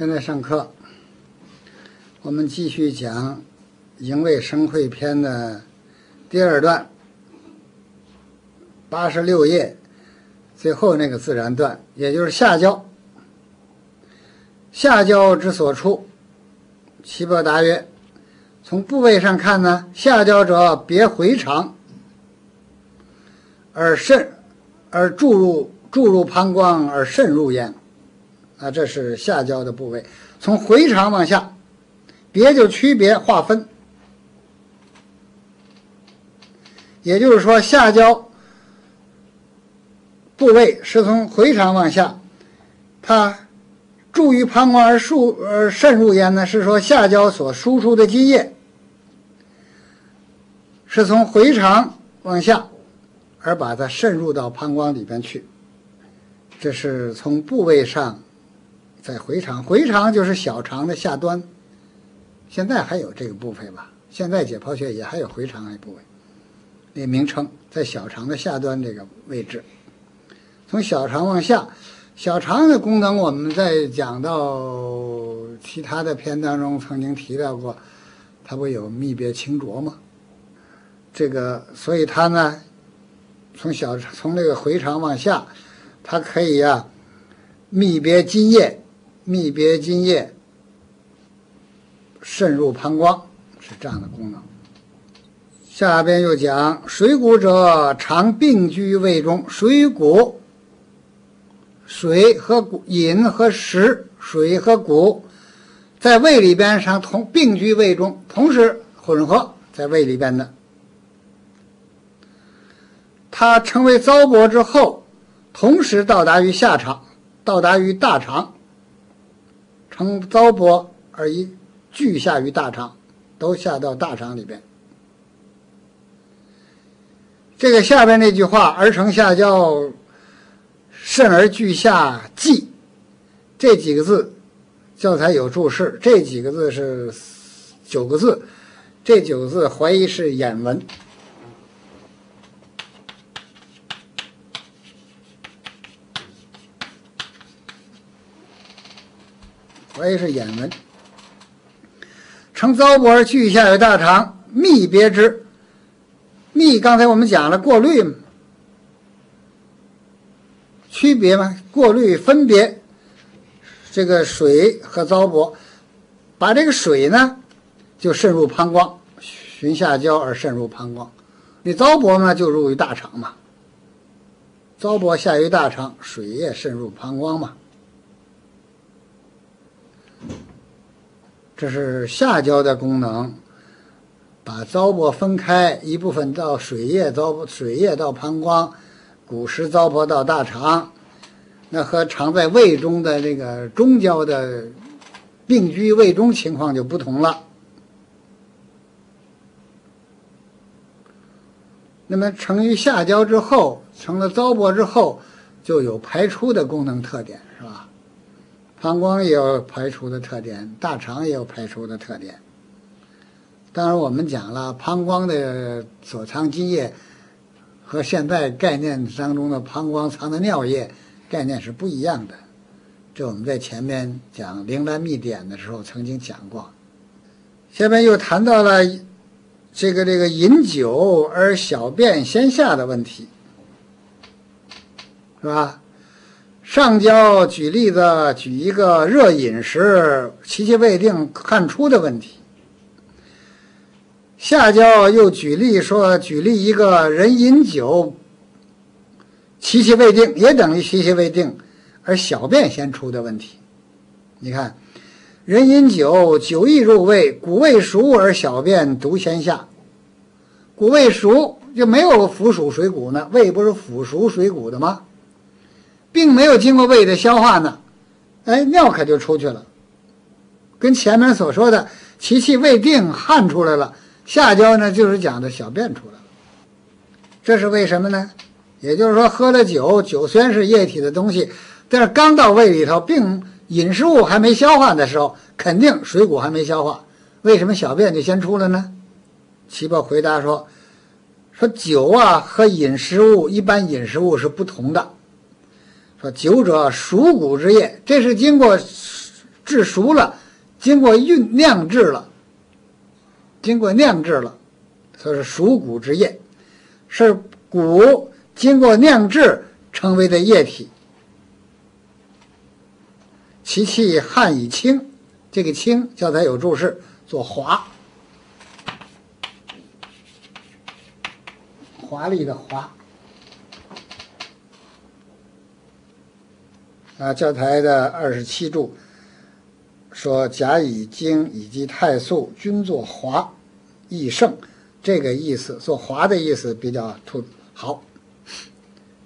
现在上课，我们继续讲《营卫生会篇》的第二段，八十六页最后那个自然段，也就是下焦。下焦之所处，岐伯答曰：“从部位上看呢，下焦者别回肠，而渗，而注入注入膀胱而渗入焉。”啊，这是下焦的部位，从回肠往下，别就区别划分，也就是说，下焦部位是从回肠往下，它注于膀胱而输而渗入焉呢，是说下焦所输出的津液是从回肠往下，而把它渗入到膀胱里边去，这是从部位上。在回肠，回肠就是小肠的下端。现在还有这个部位吧？现在解剖学也还有回肠那部位，那名称在小肠的下端这个位置。从小肠往下，小肠的功能我们在讲到其他的篇当中曾经提到过，它不有泌别清浊吗？这个，所以它呢，从小从这个回肠往下，它可以呀，泌别津液。泌别津液，渗入膀胱，是这样的功能。下边又讲水谷者，常并居胃中。水谷，水和谷，饮和食，水和谷，在胃里边上同并居胃中，同时混合在胃里边的。它成为糟粕之后，同时到达于下肠，到达于大肠。成糟粕而一聚下于大肠，都下到大肠里边。这个下边那句话“而成下焦，甚而聚下迹”，这几个字，教材有注释。这几个字是九个字，这九个字怀疑是眼文。怀疑是眼文，成糟粕而聚下于大肠，泌别之。泌，刚才我们讲了过滤嘛，区别嘛，过滤分别这个水和糟粕，把这个水呢就渗入膀胱，循下焦而渗入膀胱。你糟粕嘛就入于大肠嘛，糟粕下于大肠，水液渗入膀胱嘛。这是下焦的功能，把糟粕分开，一部分到水液糟水液到膀胱，谷食糟粕到大肠，那和常在胃中的这个中焦的病居胃中情况就不同了。那么成于下焦之后，成了糟粕之后，就有排出的功能特点，膀胱也有排出的特点，大肠也有排出的特点。当然，我们讲了膀胱的所藏津液和现在概念当中的膀胱藏的尿液概念是不一样的。这我们在前面讲灵丹秘典的时候曾经讲过。下面又谈到了这个这个饮酒而小便先下的问题，是吧？上焦举例子，举一个热饮时其气未定汗出的问题。下焦又举例说，举例一个人饮酒，其气未定，也等于其气未定，而小便先出的问题。你看，人饮酒，酒意入胃，谷未熟而小便独先下。谷未熟就没有腐熟水谷呢，胃不是腐熟水谷的吗？并没有经过胃的消化呢，哎，尿可就出去了。跟前面所说的其气未定，汗出来了。下焦呢，就是讲的小便出来了。这是为什么呢？也就是说，喝了酒，酒虽然是液体的东西，但是刚到胃里头，并饮食物还没消化的时候，肯定水谷还没消化。为什么小便就先出了呢？齐伯回答说：“说酒啊和饮食物一般饮食物是不同的。”说酒者熟谷之液，这是经过制熟了，经过酝酿制了，经过酿制了，所以是熟谷之液，是谷经过酿制成为的液体。其气汗以清，这个清教材有注释，做滑，华丽的华。啊，教材的二十七注说甲乙丁以及太素均作华，易盛，这个意思做华的意思比较突好。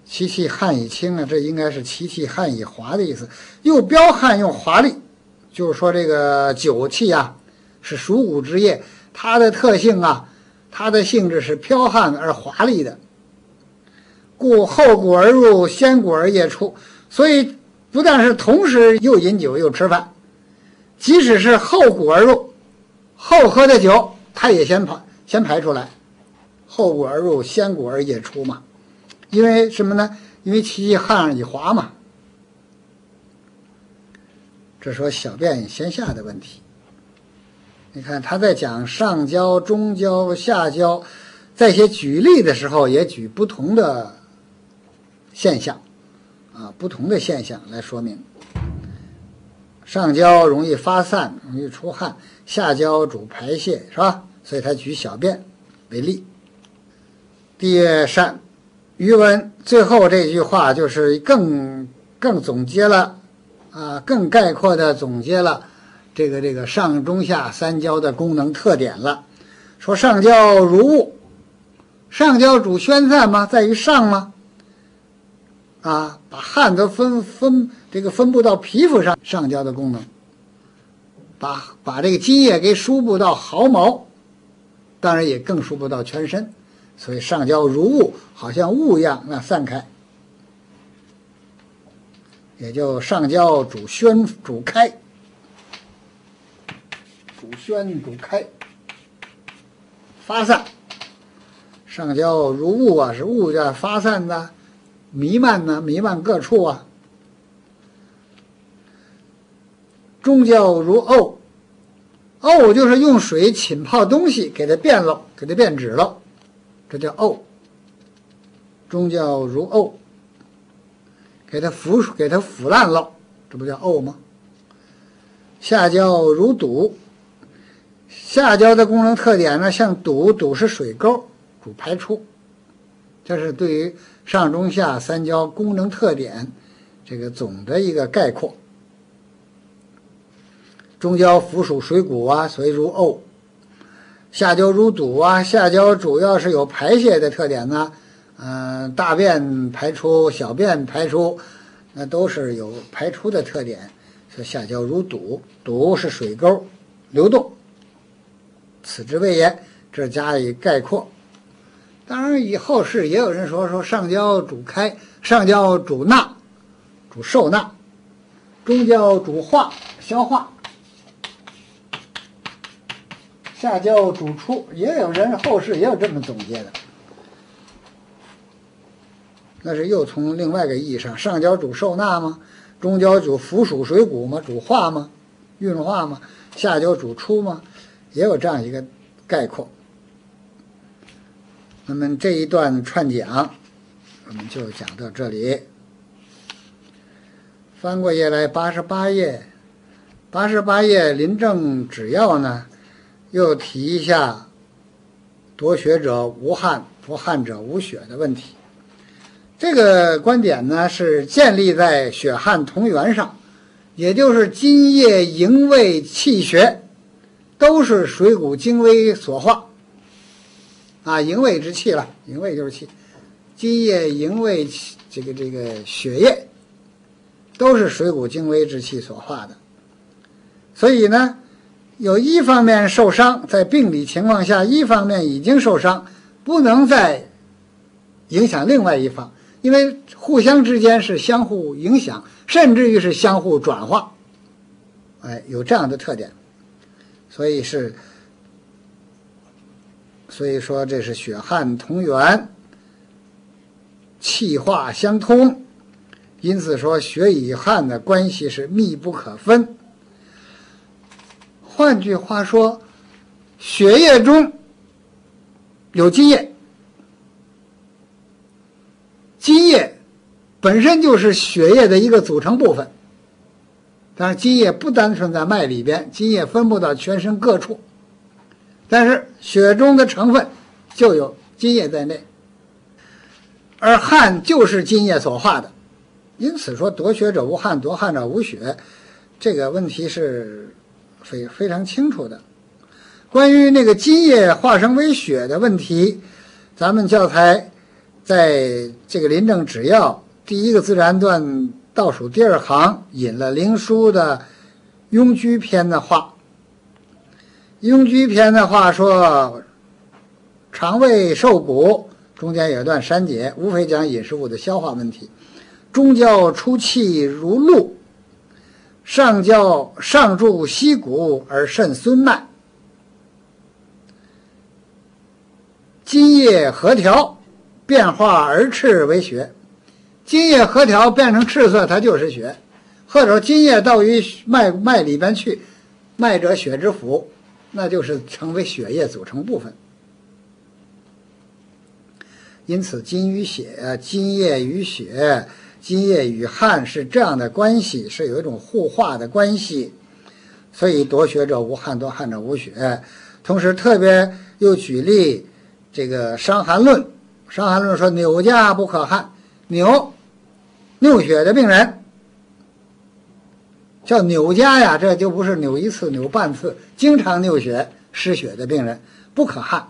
其气汗以清啊，这应该是其气汗以滑的意思，又彪悍又华丽，就是说这个酒气啊是属谷之液，它的特性啊，它的性质是剽悍而华丽的，故后谷而入，先谷而液出，所以。不但是同时又饮酒又吃饭，即使是后谷而入，后喝的酒，他也先排先排出来，后谷而入，先谷而液出嘛。因为什么呢？因为其汗已滑嘛。这说小便先下的问题。你看他在讲上焦、中焦、下焦，在写举例的时候也举不同的现象。啊，不同的现象来说明，上焦容易发散，容易出汗；下焦主排泄，是吧？所以他举小便为例。地月善，余文最后这句话就是更更总结了，啊，更概括的总结了这个这个上中下三焦的功能特点了。说上焦如雾，上焦主宣散吗？在于上吗？啊，把汗都分分这个分布到皮肤上，上焦的功能，把把这个津液给输布到毫毛，当然也更输布到全身，所以上焦如雾，好像雾一样那散开，也就上焦主宣主开，主宣主开，发散，上焦如雾啊，是雾在发散的。弥漫呢？弥漫各处啊。中焦如沤，沤就是用水浸泡东西，给它变了，给它变质了，这叫沤。中焦如沤，给它腐，给它腐烂了，这不叫沤吗？下焦如堵，下焦的功能特点呢，像堵，堵是水沟，主排出。这是对于上中下三焦功能特点这个总的一个概括。中焦附属水谷啊，所以如沤；下焦如堵啊，下焦主要是有排泄的特点呢。嗯，大便排出、小便排出，那都是有排出的特点。说下焦如堵，堵是水沟流动，此之谓也。这加以概括。当然，以后世也有人说说上焦主开，上焦主纳，主受纳；中焦主化消化，下焦主出。也有人后世也有这么总结的，那是又从另外一个意义上，上焦主受纳吗？中焦主腐属水谷吗？主化吗？运化吗？下焦主出吗？也有这样一个概括。那么这一段串讲，我们就讲到这里。翻过页来，八十八页，八十八页临证指要呢，又提一下夺血者无汗，不汗者无血的问题。这个观点呢，是建立在血汗同源上，也就是津液、营卫、气血，都是水谷精微所化。啊，营卫之气了，营卫就是气，津液、营卫、这个这个血液，都是水谷精微之气所化的。所以呢，有一方面受伤，在病理情况下，一方面已经受伤，不能再影响另外一方，因为互相之间是相互影响，甚至于是相互转化。哎，有这样的特点，所以是。所以说，这是血汗同源，气化相通，因此说血与汗的关系是密不可分。换句话说，血液中有津液，津液本身就是血液的一个组成部分。但是津液不单纯在脉里边，津液分布到全身各处。但是血中的成分就有津液在内，而汗就是津液所化的，因此说夺血者无汗，夺汗者无血，这个问题是非非常清楚的。关于那个津液化生为血的问题，咱们教材在这个临证指要第一个自然段倒数第二行引了灵枢的《庸居篇》的话。庸居篇的话说：“肠胃受谷，中间有一段删节，无非讲饮食物的消化问题。中焦出气如露，上焦上注息谷而肾孙脉，津液合调，变化而赤为血。津液合调变成赤色，它就是血；或者说津液到于脉脉里边去，脉者血之府。”那就是成为血液组成部分，因此津与血、津液与血、津液与汗是这样的关系，是有一种互化的关系。所以夺血者无汗，夺汗者无血。同时特别又举例这个《伤寒论》，《伤寒论》说：“扭家不可汗，扭拗血的病人。”叫扭痂呀，这就不是扭一次、扭半次，经常扭血、失血的病人不可汗。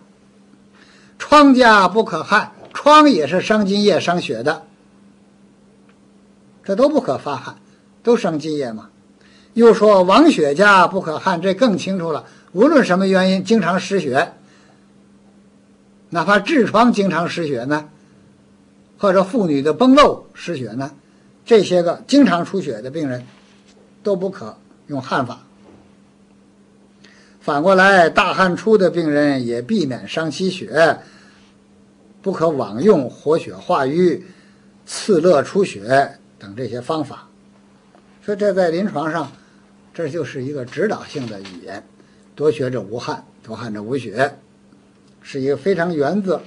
疮家不可汗，疮也是伤津液、伤血的，这都不可发汗，都伤津液嘛。又说亡血家不可汗，这更清楚了。无论什么原因，经常失血，哪怕痔疮经常失血呢，或者妇女的崩漏失血呢，这些个经常出血的病人。都不可用汗法。反过来，大汗出的病人也避免伤其血，不可枉用活血化瘀、刺勒出血等这些方法。所以这在临床上，这就是一个指导性的语言：多血者无汗，多汗者无血，是一个非常原则、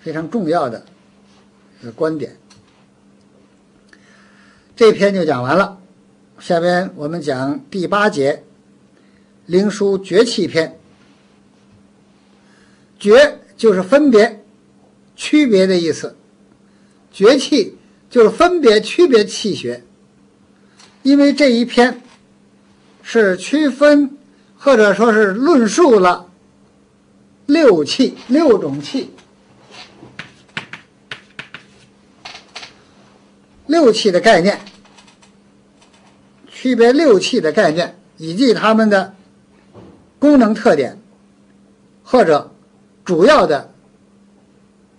非常重要的一个观点。这篇就讲完了。下边我们讲第八节《灵枢绝气篇》。绝就是分别、区别的意思，绝气就是分别、区别气血。因为这一篇是区分或者说是论述了六气、六种气、六气的概念。区别六气的概念以及它们的功能特点，或者主要的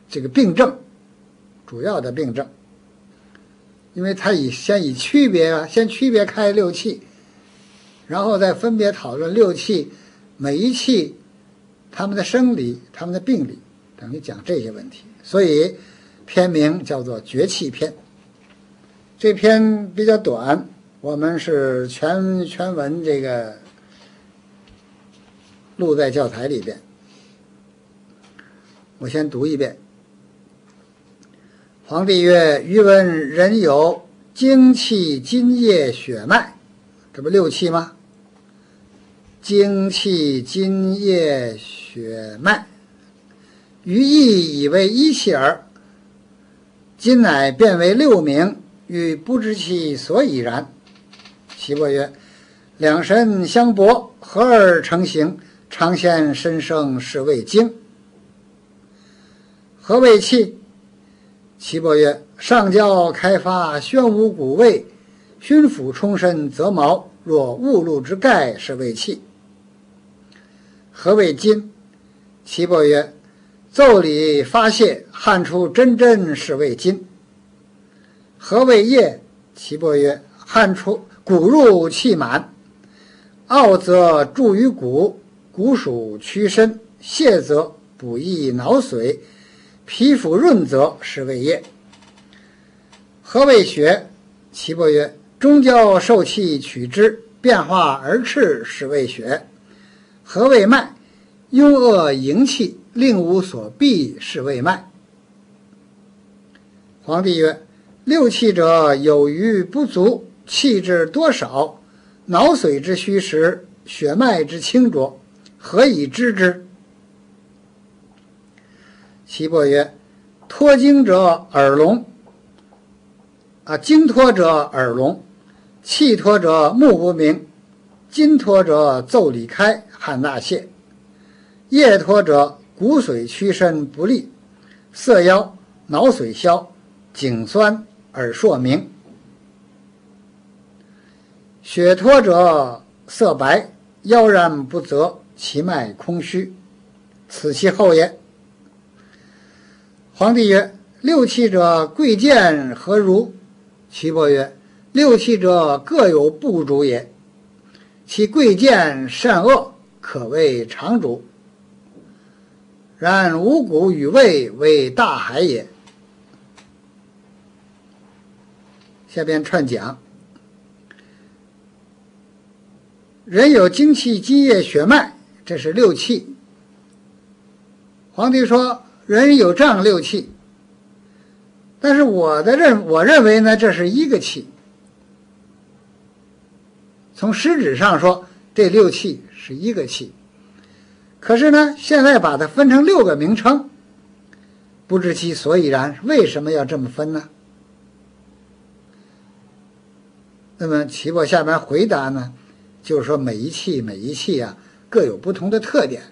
这个病症，主要的病症，因为它以先以区别啊，先区别开六气，然后再分别讨论六气每一气它们的生理、它们的病理，等于讲这些问题。所以篇名叫做《绝气篇》。这篇比较短。我们是全全文这个录在教材里边，我先读一遍。皇帝曰：“余闻人有精气、津液、血脉，这不六气吗？精气、津液、血脉，余亦以为一气耳。今乃变为六名，与不知其所以然。”岐伯曰：“两神相搏，合而成形，常现身生，是谓精。何谓气？”岐伯曰：“上焦开发，宣五谷味，熏腐充身，则毛。若雾露之盖，是谓气。何谓筋？”岐伯曰：“奏里发泄，汗出真真，是谓筋。何谓液？”岐伯曰：“汗出。”骨入气满，傲则注于骨，骨属屈身；泄则补益脑髓，皮肤润泽，是胃液。何谓血？岐伯曰：中焦受气取之，变化而赤，是谓血。何谓脉？幽恶营气，令无所避，是谓脉。皇帝曰：“六气者，有余不足，气之多少，脑髓之虚实，血脉之清浊，何以知之？”岐伯曰：“脱精者耳聋，啊，精脱者耳聋，气脱者目不明，筋脱者奏里开，汗纳泄；液脱者骨髓屈伸不利，色妖，脑髓消。”颈酸耳烁鸣，血脱者色白，腰然不泽，其脉空虚，此其后也。皇帝曰：“六气者贵贱何如？”岐伯曰：“六气者各有不主也，其贵贱善恶，可谓常主。然五谷与味为大海也。”下边串讲，人有精气、津液、血脉，这是六气。皇帝说，人有这样六气，但是我的认我认为呢，这是一个气。从实质上说，这六气是一个气，可是呢，现在把它分成六个名称，不知其所以然，为什么要这么分呢？那么齐伯下边回答呢，就是说每一气每一气啊各有不同的特点，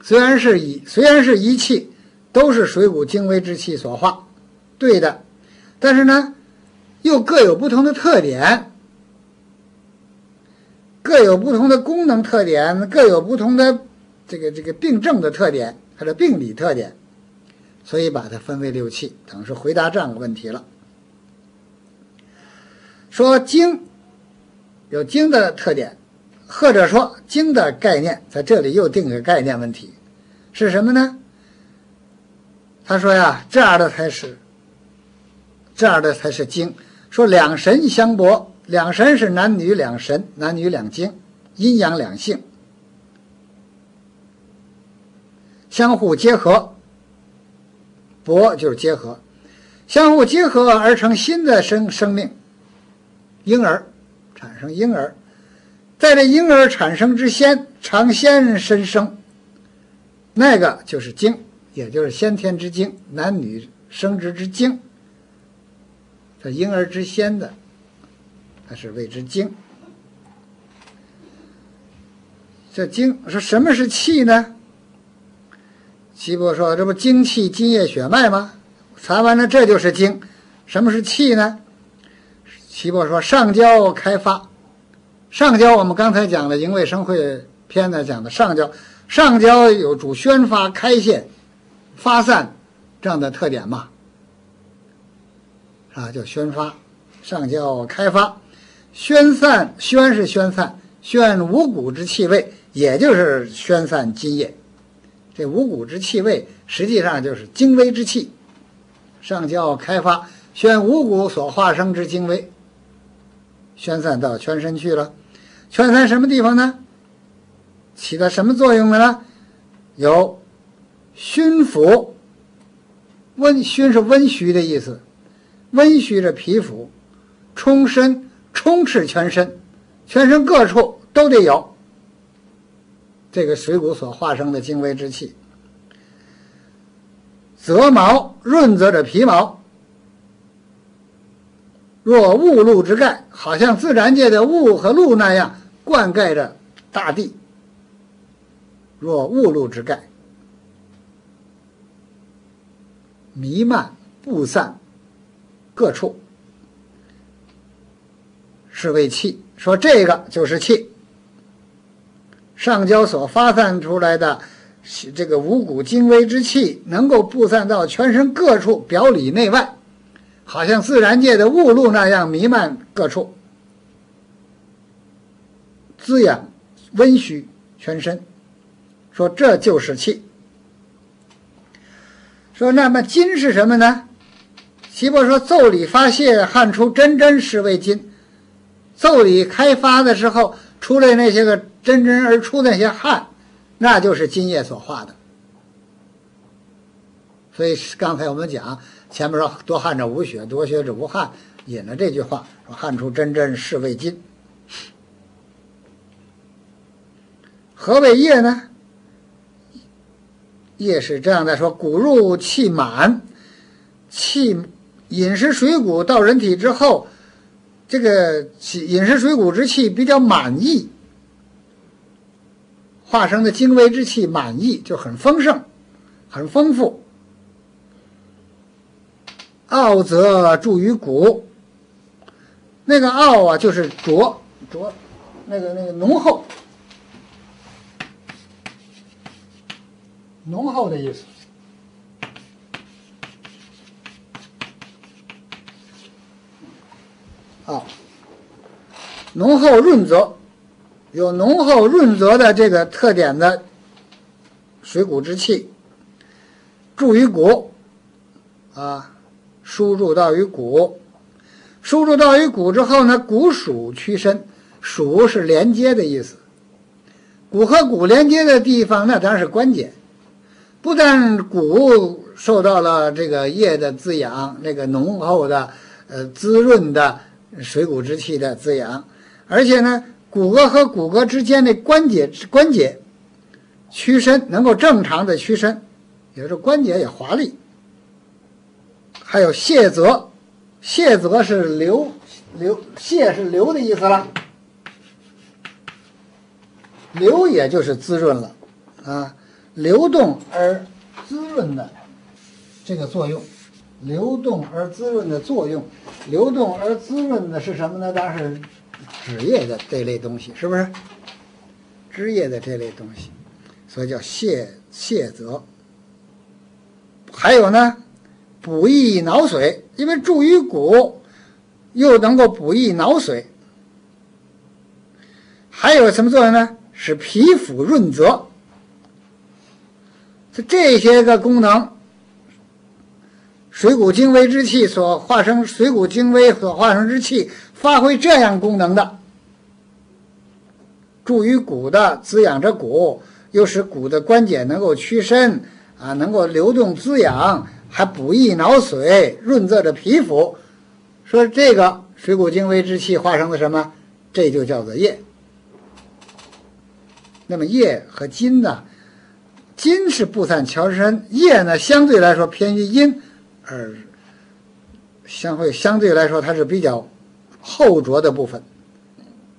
虽然是以虽然是一气，都是水谷精微之气所化，对的，但是呢又各有不同的特点，各有不同的功能特点，各有不同的这个这个病症的特点，它的病理特点，所以把它分为六气，等于是回答这样的问题了。说经有经的特点，或者说经的概念，在这里又定个概念问题，是什么呢？他说呀，这样的才是，这样的才是经。说两神相搏，两神是男女两神，男女两经，阴阳两性，相互结合，搏就是结合，相互结合而成新的生生命。婴儿产生婴儿，在这婴儿产生之先，尝先身生，那个就是精，也就是先天之精，男女生殖之精。这婴儿之先的，它是谓之精。这精说什么是气呢？岐伯说：“这不精气、津液、血脉吗？查完了，这就是精。什么是气呢？”岐伯说：“上焦开发，上焦我们刚才讲的《营卫生会篇》呢，讲的上焦，上焦有主宣发、开泄、发散这样的特点嘛，啊，叫宣发，上焦开发，宣散，宣是宣散，宣五谷之气味，也就是宣散津液。这五谷之气味实际上就是精微之气，上焦开发，宣五谷所化生之精微。”宣散到全身去了，全散什么地方呢？起到什么作用呢？有熏腑、温熏是温煦的意思，温煦着皮肤，充身充斥全身，全身各处都得有这个水谷所化生的精微之气。泽毛润泽着皮毛。若雾露之盖，好像自然界的雾和露那样灌溉着大地。若雾露之盖，弥漫布散各处，是为气。说这个就是气。上焦所发散出来的这个五谷精微之气，能够布散到全身各处，表里内外。好像自然界的雾露那样弥漫各处，滋养温煦全身。说这就是气。说那么金是什么呢？岐伯说：奏里发泄，汗出真真是为金。奏理开发的时候出来那些个真真而出那些汗，那就是津液所化的。所以刚才我们讲前面说多汗者无血，多血者无汗，引了这句话说汗出真真是为津。何为液呢？液是这样的说：谷入气满，气饮食水谷到人体之后，这个气饮食水谷之气比较满溢，化生的精微之气满溢就很丰盛，很丰富。奥则注于骨，那个奥啊，就是浊浊，那个那个浓厚，浓厚的意思。啊，浓厚润泽，有浓厚润泽的这个特点的水谷之气，注于骨，啊。输入到于骨，输入到于骨之后呢，骨属屈伸，属是连接的意思。骨和骨连接的地方，那当然是关节。不但骨受到了这个液的滋养，那个浓厚的、呃滋润的水谷之气的滋养，而且呢，骨骼和骨骼之间的关节关节屈伸，能够正常的屈伸，也就是关节也华丽。还有泄泽，泄泽是流流泄是流的意思了，流也就是滋润了，啊，流动而滋润的这个作用，流动而滋润的作用，流动而滋润的是什么呢？当然是汁液的这类东西，是不是？汁液的这类东西，所以叫泄泄泽。还有呢？补益脑髓，因为注于骨，又能够补益脑髓。还有什么作用呢？使皮肤润泽。这这些个功能，水谷精微之气所化生，水谷精微所化生之气发挥这样功能的，助于骨的，滋养着骨，又使骨的关节能够屈伸啊，能够流动滋养。还补益脑髓，润泽着皮肤。说这个水谷精微之气化生的什么？这就叫做液。那么液和津呢？津是不散乔身，液呢相对来说偏于阴，而相会相对来说它是比较厚浊的部分，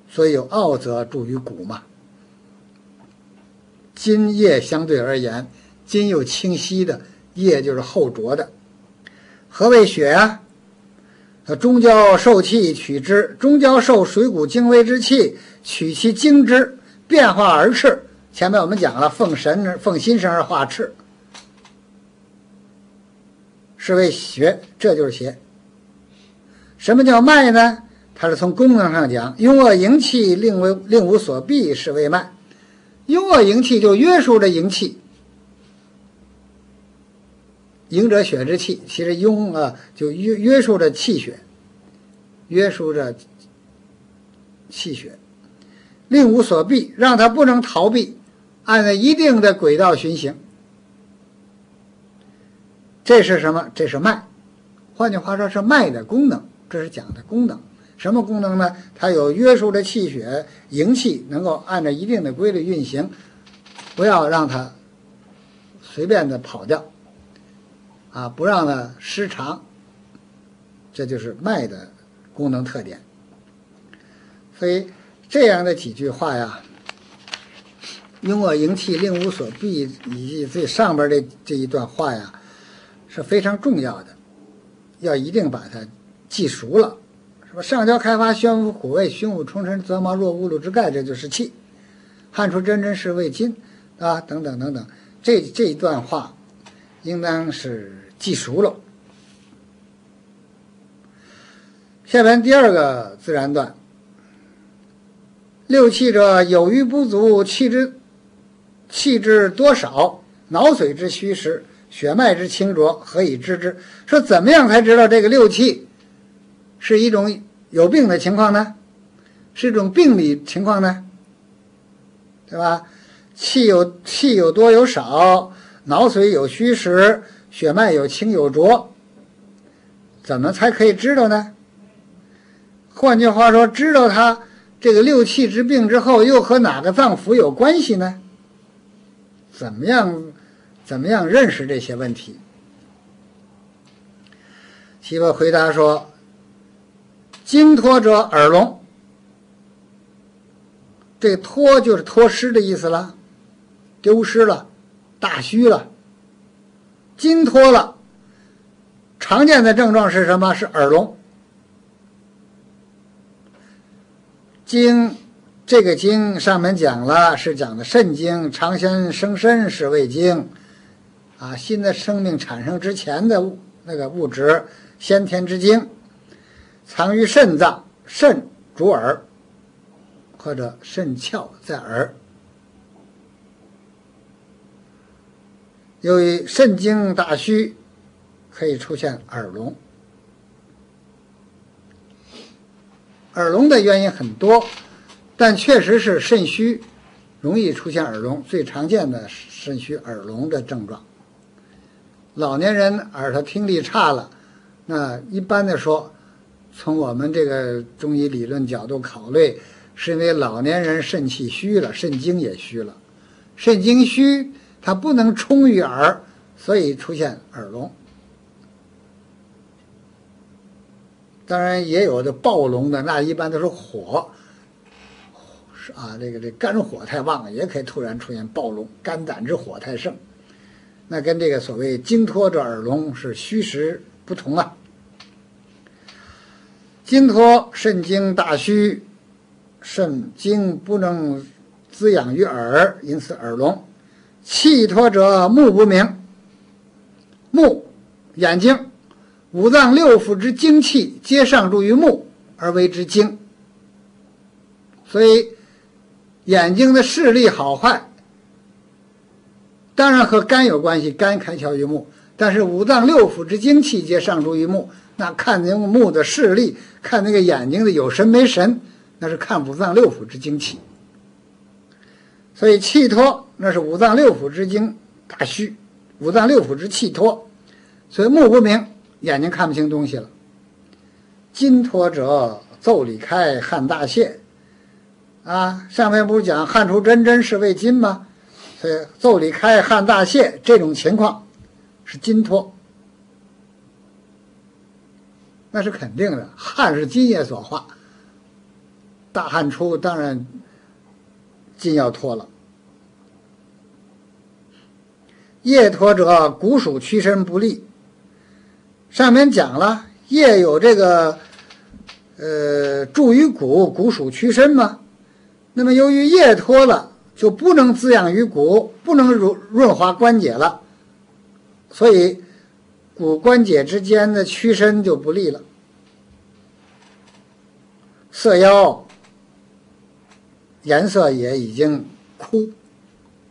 所以有奥则注于骨嘛。津液相对而言，津又清晰的。液就是厚浊的，何谓血呀？它中焦受气取之，中焦受水谷精微之气取其精之，变化而赤。前面我们讲了，奉神奉心神而化赤，是为血，这就是血。什么叫脉呢？它是从功能上讲，拥恶营气，令为令无所避，是为脉。拥恶营气就约束着营气。营者血之气，其实拥啊，就约约束着气血，约束着气血，令无所避，让他不能逃避，按照一定的轨道循行。这是什么？这是脉。换句话说，是脉的功能。这是讲的功能。什么功能呢？它有约束着气血营气，能够按照一定的规律运行，不要让它随便的跑掉。啊，不让它失常，这就是脉的功能特点。所以这样的几句话呀，“拥我营气，令无所避”以及最上边这这一段话呀，是非常重要的，要一定把它记熟了。什么上焦开发，宣府虎胃，胸腹冲身，泽毛若乌鲁之盖，这就是气；汗出真真是胃津，啊，等等等等，这这一段话应当是。记熟了。下边第二个自然段：六气者，有余不足，气之气之多少，脑髓之虚实，血脉之清浊，何以知之？说怎么样才知道这个六气是一种有病的情况呢？是一种病理情况呢？对吧？气有气有多有少，脑髓有虚实，血脉有清有浊，怎么才可以知道呢？换句话说，知道它这个六气之病之后，又和哪个脏腑有关系呢？怎么样？怎么样认识这些问题？媳妇回答说：“经脱者耳聋。”这“脱”就是脱失的意思了，丢失了，大虚了。筋脱了，常见的症状是什么？是耳聋。经。这个经上面讲了，是讲的肾经，常先生身是胃经，啊，新的生命产生之前的物那个物质，先天之精，藏于肾脏，肾主耳，或者肾窍在耳。由于肾经大虚，可以出现耳聋。耳聋的原因很多。但确实是肾虚，容易出现耳聋，最常见的肾虚耳聋的症状。老年人耳朵听力差了，那一般的说，从我们这个中医理论角度考虑，是因为老年人肾气虚了，肾精也虚了，肾精虚，它不能充于耳，所以出现耳聋。当然也有的暴聋的，那一般都是火。啊，这个这肝火太旺了，也可以突然出现暴聋，肝胆之火太盛，那跟这个所谓经脱者耳聋是虚实不同啊。经脱肾经大虚，肾经不能滋养于耳，因此耳聋。气脱者目不明，目眼睛五脏六腑之精气皆上注于目而为之精，所以。眼睛的视力好坏，当然和肝有关系，肝开窍于目。但是五脏六腑之精气皆上注于目，那看那个目的视力，看那个眼睛的有神没神，那是看五脏六腑之精气。所以气脱，那是五脏六腑之精大虚，五脏六腑之气脱，所以目不明，眼睛看不清东西了。金脱者，奏里开，汗大泄。啊，上面不是讲汗出真真是为金吗？所以奏里开汗大泄这种情况是金脱，那是肯定的。汗是津液所化，大汗出当然筋要脱了。液脱者骨属屈伸不利。上面讲了液有这个呃助于骨，骨属屈伸嘛？那么，由于液脱了，就不能滋养于骨，不能润润滑关节了，所以骨关节之间的屈伸就不利了。色腰颜色也已经枯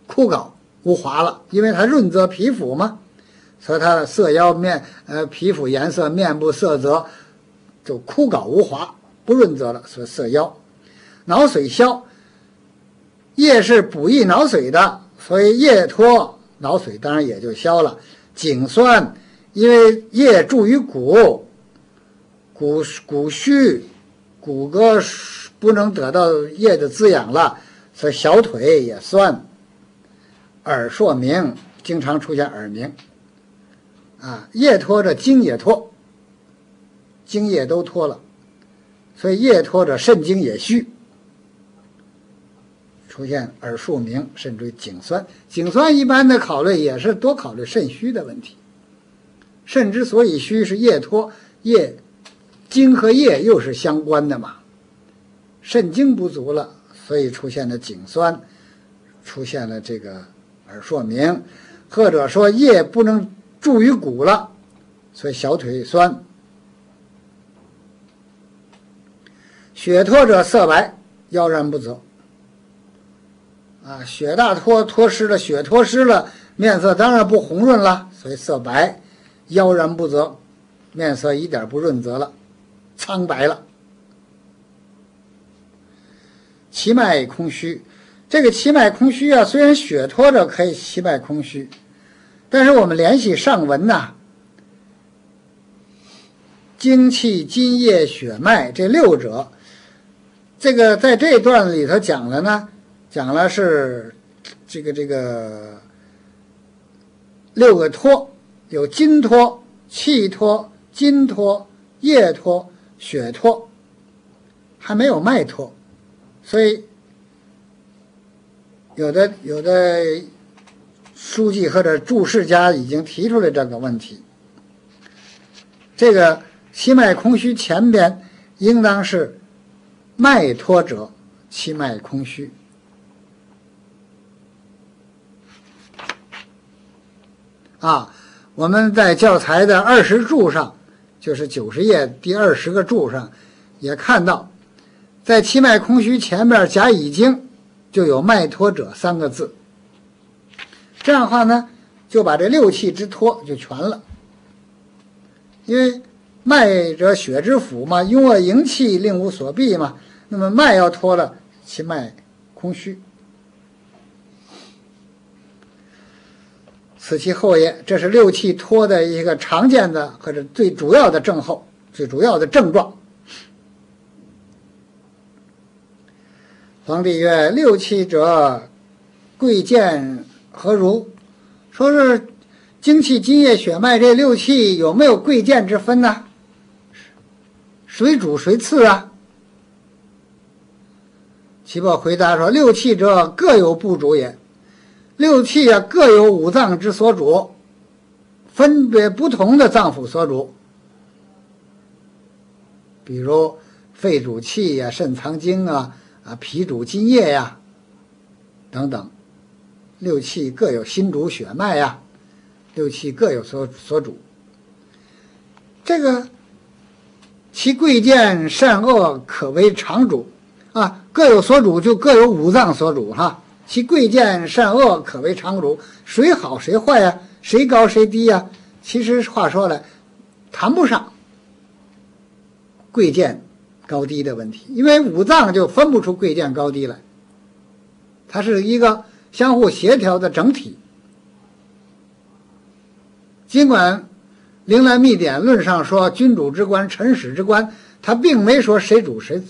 枯槁无华了，因为它润泽皮肤嘛，所以它的色腰面呃皮肤颜色面部色泽就枯槁无华，不润泽了，所以色腰脑髓消。液是补益脑髓的，所以液脱脑髓，当然也就消了。颈酸，因为液注于骨，骨骨虚，骨骼不能得到液的滋养了，所以小腿也酸。耳烁鸣，经常出现耳鸣。啊，液脱着精也脱，精液都脱了，所以液脱着肾精也虚。出现耳竖鸣，甚至于颈酸。颈酸一般的考虑也是多考虑肾虚的问题。肾之所以虚，是液脱，液精和液又是相关的嘛。肾精不足了，所以出现了颈酸，出现了这个耳说明，或者说液不能注于骨了，所以小腿酸。血脱者色白，腰然不泽。啊，血大脱脱失了，血脱失了，面色当然不红润了，所以色白，腰然不泽，面色一点不润泽了，苍白了。其脉空虚。这个气脉空虚啊，虽然血托着可以气脉空虚，但是我们联系上文呐，精气、津液、血脉这六者，这个在这段子里头讲了呢，讲了是这个这个六个托，有津托、气托、津托、液托、血托，还没有脉托，所以。有的有的书记或者注释家已经提出了这个问题。这个七脉空虚前边应当是脉脱者，七脉空虚。啊，我们在教材的二十注上，就是九十页第二十个注上，也看到，在七脉空虚前面甲乙经。就有脉托者三个字，这样的话呢，就把这六气之托就全了。因为脉者血之府嘛，拥恶营气，令无所避嘛。那么脉要脱了，其脉空虚。此其后也，这是六气脱的一个常见的或者最主要的症候，最主要的症状。皇帝曰：“六气者，贵贱何如？说是精气、津液、血脉这六气有没有贵贱之分呢？谁主谁次啊？”岐伯回答说：“六气者各有不主也，六气啊各有五脏之所主，分别不同的脏腑所主。比如肺主气呀，肾藏精啊。”啊，脾主津液呀，等等，六气各有心主血脉呀，六气各有所所主。这个其贵贱善恶可为常主啊，各有所主就各有五脏所主哈。其贵贱善恶可为常主，谁好谁坏呀？谁高谁低呀？其实话说了，谈不上贵贱。高低的问题，因为五脏就分不出贵贱高低来，它是一个相互协调的整体。尽管《灵兰秘典论》上说“君主之官，臣使之官”，他并没说谁主谁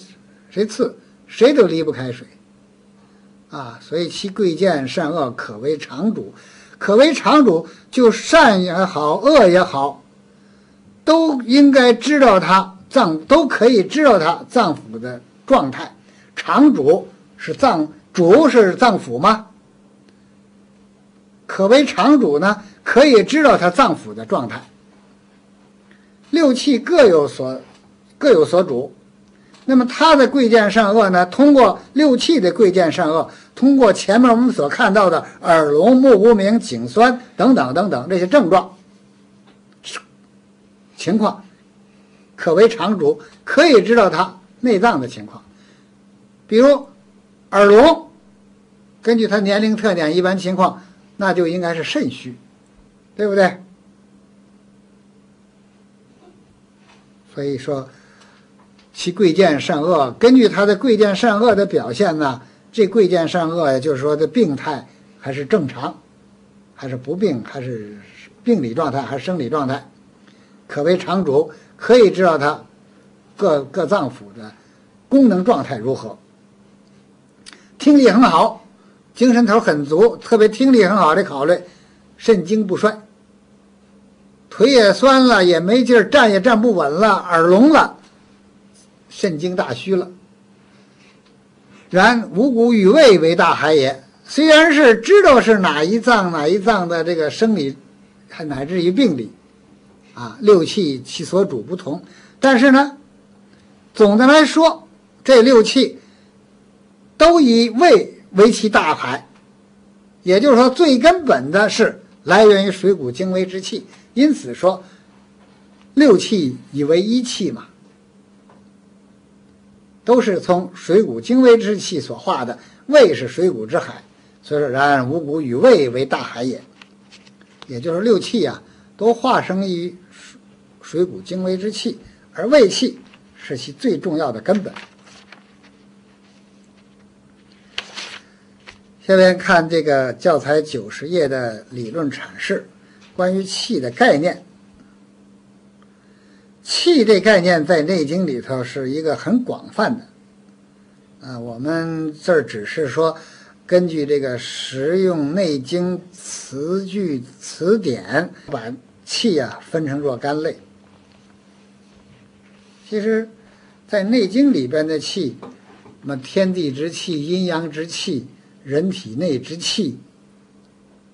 谁次，谁都离不开谁。啊，所以其贵贱善恶可为常主，可为常主，就善也好，恶也好，都应该知道它。脏都可以知道它脏腑的状态，肠主是脏主是脏腑吗？可为肠主呢？可以知道它脏腑的状态。六气各有所各有所主，那么它的贵贱善恶呢？通过六气的贵贱善恶，通过前面我们所看到的耳聋目无明颈酸等等等等这些症状情况。可为常主，可以知道他内脏的情况，比如耳聋，根据他年龄特点，一般情况那就应该是肾虚，对不对？所以说，其贵贱善恶，根据他的贵贱善恶的表现呢，这贵贱善恶呀就是说的病态还是正常，还是不病，还是病理状态，还是生理状态，可为常主。可以知道它各各脏腑的功能状态如何。听力很好，精神头很足，特别听力很好的考虑，肾精不衰，腿也酸了，也没劲儿，站也站不稳了，耳聋了，肾精大虚了。然五谷与胃为大海也，虽然是知道是哪一脏哪一脏的这个生理，还乃至于病理。啊，六气其所主不同，但是呢，总的来说，这六气都以胃为其大海，也就是说，最根本的是来源于水谷精微之气，因此说六气以为一气嘛，都是从水谷精微之气所化的。胃是水谷之海，所以说然五谷与胃为大海也，也就是六气呀，都化生于。水谷精微之气，而胃气是其最重要的根本。下面看这个教材九十页的理论阐释，关于气的概念。气这概念在《内经》里头是一个很广泛的，啊，我们这儿只是说根据这个实用《内经》词句词典，把气啊分成若干类。其实，在《内经》里边的气，那么天地之气、阴阳之气。人体内之气，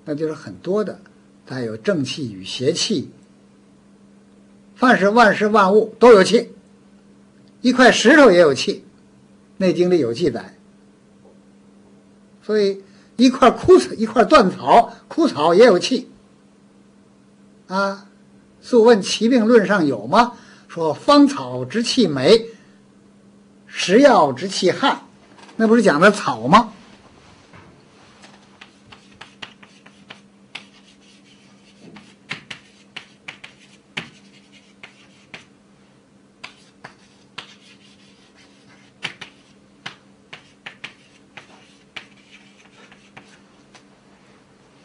那就是很多的，它有正气与邪气。凡是万事万物都有气，一块石头也有气，《内经》里有记载。所以一块枯草、一块断草、枯草也有气。啊，《素问·奇病论》上有吗？说芳草之气美，食药之气汗，那不是讲的草吗？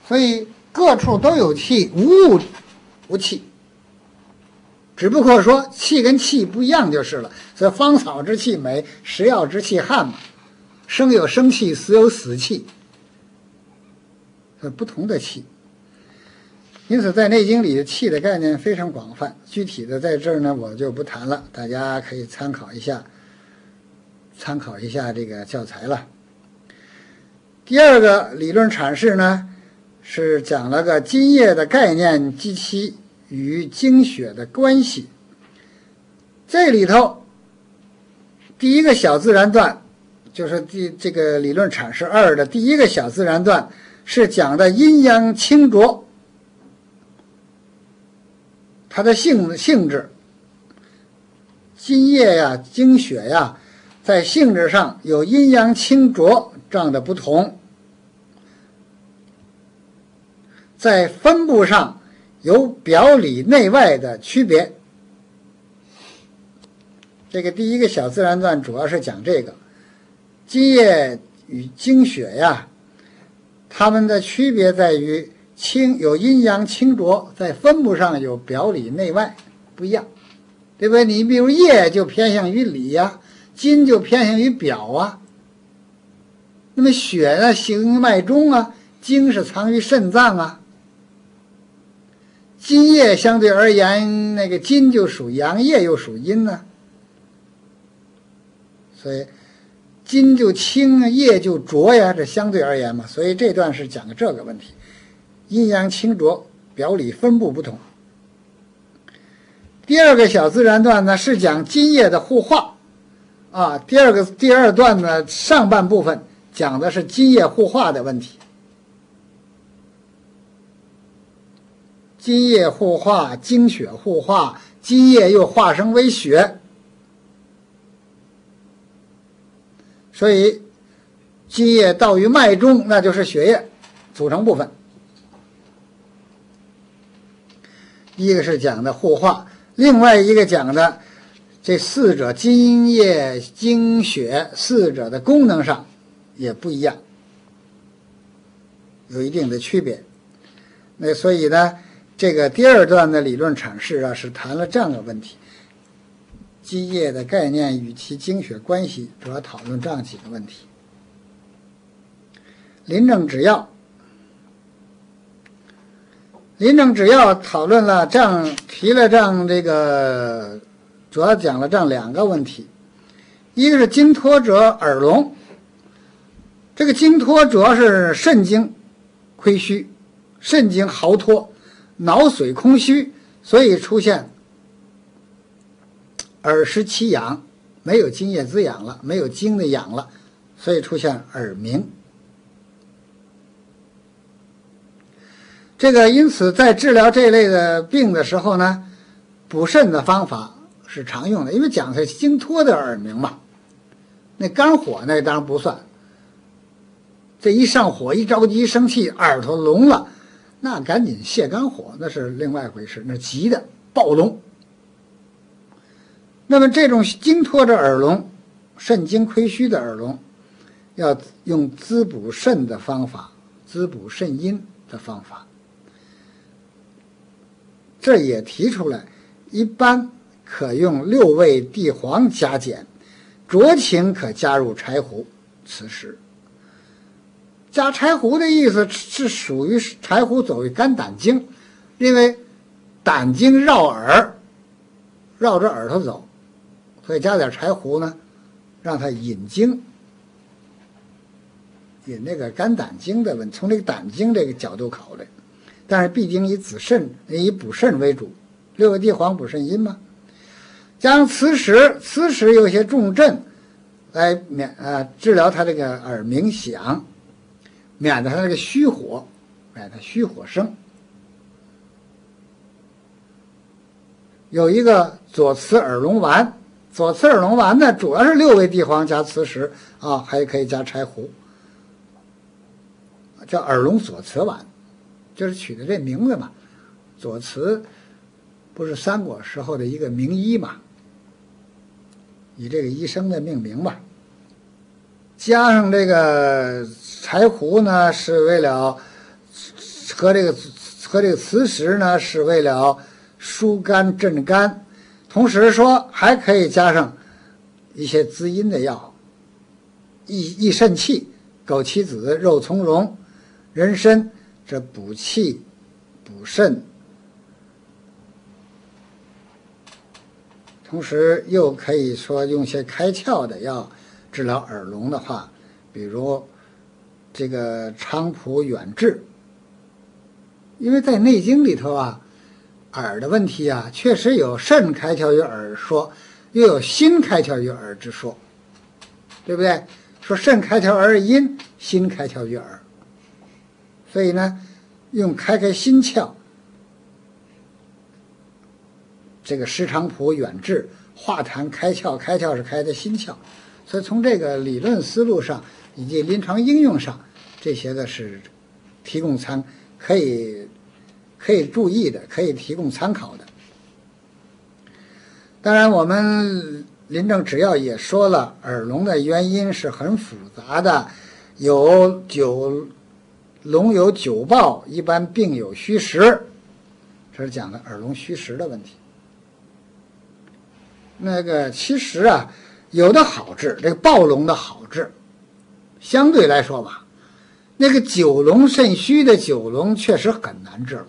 所以各处都有气，无物无气。只不过说气跟气不一样就是了。所以芳草之气美，食药之气汗嘛。生有生气，死有死气，不同的气。因此，在《内经》里气的概念非常广泛。具体的在这儿呢，我就不谈了，大家可以参考一下，参考一下这个教材了。第二个理论阐释呢？是讲了个津液的概念及其与经血的关系。这里头第一个小自然段，就是第这个理论阐释二的第一个小自然段，是讲的阴阳清浊，它的性性质。津液呀、经血呀，在性质上有阴阳清浊这样的不同。在分布上有表里内外的区别。这个第一个小自然段主要是讲这个津液与经血呀，它们的区别在于清有阴阳清浊，在分布上有表里内外不一样，对不对？你比如液就偏向于里呀，筋就偏向于表啊。那么血呢，行脉中啊，精是藏于肾脏啊。津液相对而言，那个津就属阳，液又属阴呢，所以金就清，液就浊呀，这相对而言嘛。所以这段是讲的这个问题，阴阳清浊，表里分布不同。第二个小自然段呢是讲津液的互化，啊，第二个第二段呢上半部分讲的是津液互化的问题。津液互化，精血互化，津液又化生为血，所以津液到于脉中，那就是血液组成部分。一个是讲的互化，另外一个讲的这四者津液、精血四者的功能上也不一样，有一定的区别。那所以呢？这个第二段的理论阐释啊，是谈了这样的问题：积液的概念与其经血关系，主要讨论这样几个问题。临证指要，临证指要讨论了这样提了这样这个，主要讲了这样两个问题：一个是经脱者耳聋，这个经脱主要是肾经亏虚，肾经耗脱。脑髓空虚，所以出现耳失其养，没有津液滋养了，没有精的养了，所以出现耳鸣。这个因此在治疗这类的病的时候呢，补肾的方法是常用的，因为讲的是经脱的耳鸣嘛。那肝火那当然不算，这一上火一着急生气，耳朵聋了。那赶紧泻肝火，那是另外一回事。那急的暴聋。那么这种经脱着耳聋、肾经亏虚的耳聋，要用滋补肾的方法，滋补肾阴的方法。这也提出来，一般可用六味地黄加减，酌情可加入柴胡、此时。加柴胡的意思是属于柴胡走为肝胆经，因为胆经绕耳，绕着耳朵走，所以加点柴胡呢，让它引经，引那个肝胆经的问，从这个胆经这个角度考虑，但是毕竟以子肾以补肾为主，六味地黄补肾阴嘛，加上磁石，磁石有些重镇，来免啊治疗他这个耳鸣响。免得他那个虚火，免得虚火生。有一个左慈耳聋丸，左慈耳聋丸呢，主要是六味地黄加磁石啊，还可以加柴胡，叫耳聋左慈丸，就是取的这名字嘛。左慈不是三国时候的一个名医嘛，以这个医生的命名吧。加上这个柴胡呢，是为了和这个和这个磁石呢，是为了疏肝镇肝，同时说还可以加上一些滋阴的药，益益肾气，枸杞子、肉苁蓉、人参，这补气补肾，同时又可以说用些开窍的药。治疗耳聋的话，比如这个菖蒲远志，因为在《内经》里头啊，耳的问题啊，确实有肾开窍于耳说，又有心开窍于耳之说，对不对？说肾开窍而阴，心开窍于耳，所以呢，用开开心窍，这个石菖蒲远志化痰开窍，开窍是开的心窍。所以从这个理论思路上以及临床应用上，这些呢是提供参可以可以注意的，可以提供参考的。当然，我们临证只要也说了，耳聋的原因是很复杂的，有九聋有九暴，一般病有虚实，这是讲的耳聋虚实的问题。那个其实啊。有的好治，这个暴聋的好治，相对来说吧，那个九龙肾虚的九龙确实很难治了。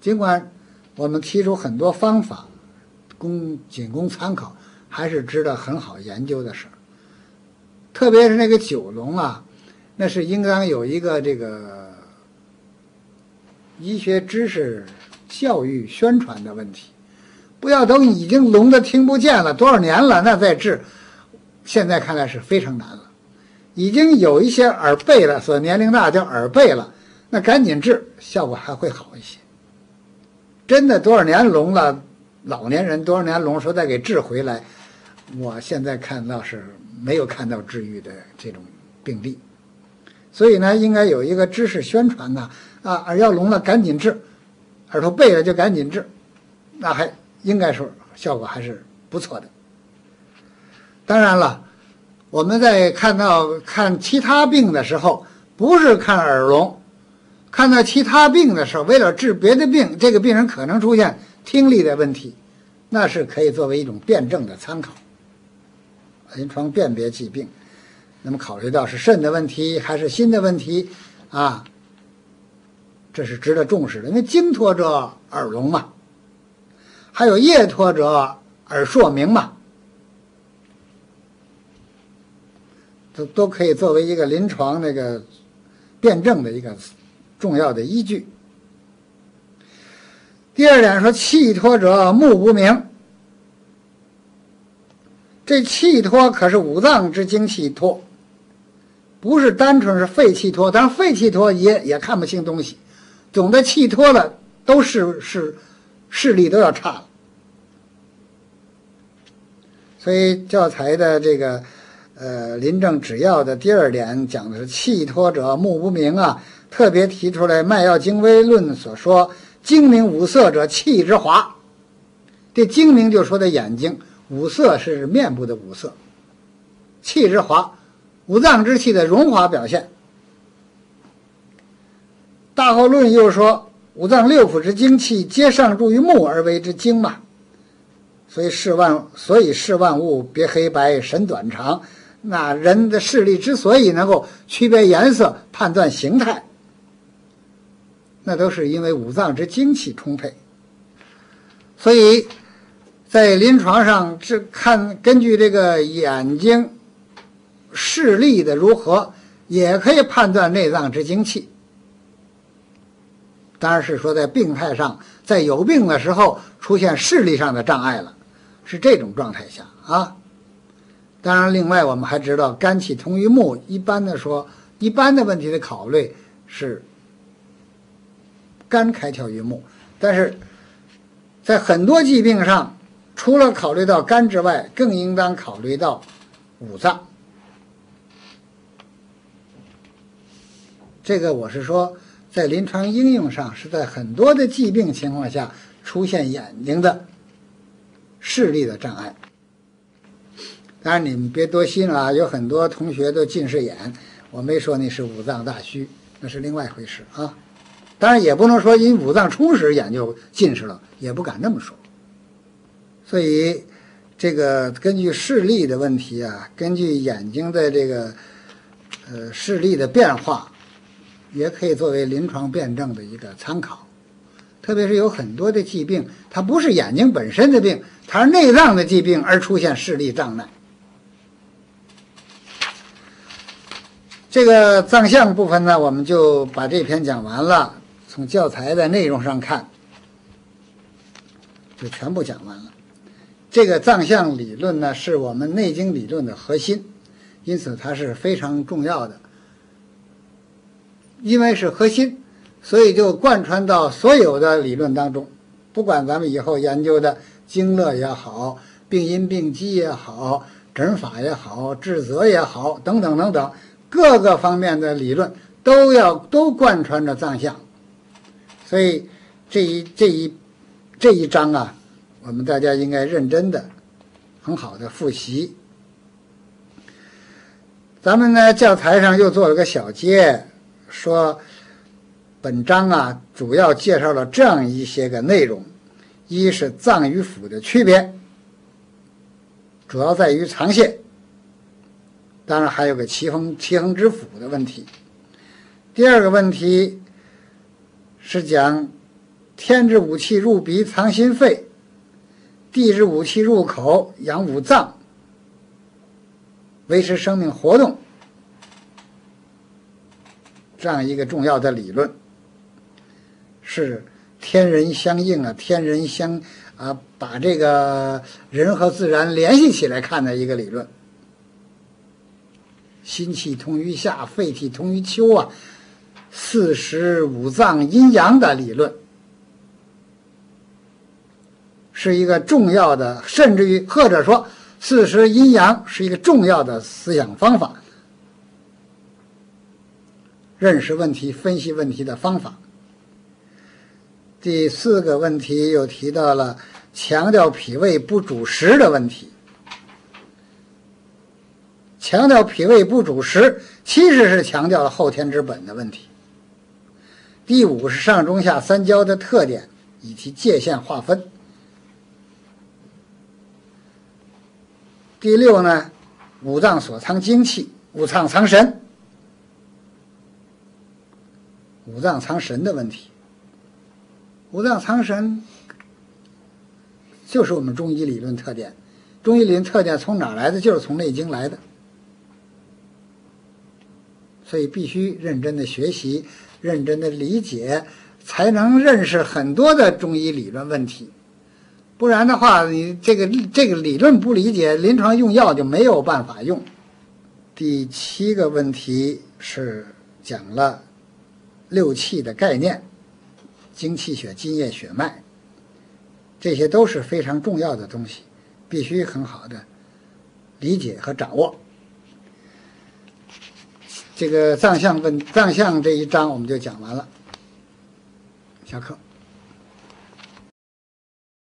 尽管我们提出很多方法，供仅供参考，还是值得很好研究的事儿。特别是那个九龙啊，那是应当有一个这个医学知识教育宣传的问题。不要等已经聋的听不见了多少年了，那再治，现在看来是非常难了。已经有一些耳背了，所以年龄大叫耳背了，那赶紧治，效果还会好一些。真的多少年聋了，老年人多少年聋，说再给治回来，我现在看到是没有看到治愈的这种病例。所以呢，应该有一个知识宣传呢，啊，耳要聋了赶紧治，耳朵背了就赶紧治，那还。应该说效果还是不错的。当然了，我们在看到看其他病的时候，不是看耳聋，看到其他病的时候，为了治别的病，这个病人可能出现听力的问题，那是可以作为一种辩证的参考。临床辨别疾病，那么考虑到是肾的问题还是心的问题啊，这是值得重视的，因为经脱者耳聋嘛。还有叶托者耳硕鸣嘛，都都可以作为一个临床那个辩证的一个重要的依据。第二点说气脱者目不明，这气脱可是五脏之精气脱，不是单纯是肺气脱，当然肺气脱也也看不清东西，总的气脱了都是是。视力都要差了，所以教材的这个呃临证指要的第二点讲的是气托者目不明啊，特别提出来《脉要精微论》所说精明五色者气之华，这精明就说的眼睛，五色是面部的五色，气之华五脏之气的荣华表现。大后论又说，五脏六腑之精气皆上注于目而为之精嘛，所以视万所以视万物别黑白神短长。那人的视力之所以能够区别颜色、判断形态，那都是因为五脏之精气充沛。所以在临床上，这看根据这个眼睛视力的如何，也可以判断内脏之精气。当然是说在病态上，在有病的时候出现视力上的障碍了，是这种状态下啊。当然，另外我们还知道，肝气通于目，一般的说，一般的问题的考虑是肝开窍于目，但是在很多疾病上，除了考虑到肝之外，更应当考虑到五脏。这个我是说，在临床应用上，是在很多的疾病情况下出现眼睛的视力的障碍。当然，你们别多心了啊！有很多同学都近视眼，我没说那是五脏大虚，那是另外一回事啊。当然，也不能说因五脏充实眼就近视了，也不敢那么说。所以，这个根据视力的问题啊，根据眼睛的这个呃视力的变化，也可以作为临床辩证的一个参考。特别是有很多的疾病，它不是眼睛本身的病，它是内脏的疾病而出现视力障碍。这个藏象部分呢，我们就把这篇讲完了。从教材的内容上看，就全部讲完了。这个藏象理论呢，是我们内经理论的核心，因此它是非常重要的。因为是核心，所以就贯穿到所有的理论当中。不管咱们以后研究的经络也好，病因病机也好，诊法也好，治则也好，等等等等。各个方面的理论都要都贯穿着藏象，所以这一这一这一章啊，我们大家应该认真的、很好的复习。咱们呢教材上又做了个小结，说本章啊主要介绍了这样一些个内容：一是脏与腑的区别，主要在于藏线。当然还有个奇恒奇恒之腑的问题。第二个问题是讲天之五气入鼻藏心肺，地之五气入口养五脏，维持生命活动，这样一个重要的理论，是天人相应啊，天人相啊，把这个人和自然联系起来看的一个理论。心气通于夏，肺气通于秋啊，四时五脏阴阳的理论，是一个重要的，甚至于或者说四时阴阳是一个重要的思想方法，认识问题、分析问题的方法。第四个问题又提到了强调脾胃不主食的问题。强调脾胃不主食，其实是强调了后天之本的问题。第五是上中下三焦的特点以及界限划分。第六呢，五脏所藏精气，五脏藏神，五脏藏神的问题。五脏藏神就是我们中医理论特点。中医理论特点从哪来的？就是从《内经》来的。所以必须认真的学习，认真的理解，才能认识很多的中医理论问题。不然的话，你这个这个理论不理解，临床用药就没有办法用。第七个问题是讲了六气的概念，精气血、津液、血脉，这些都是非常重要的东西，必须很好的理解和掌握。这个藏象问藏象这一章我们就讲完了，下课。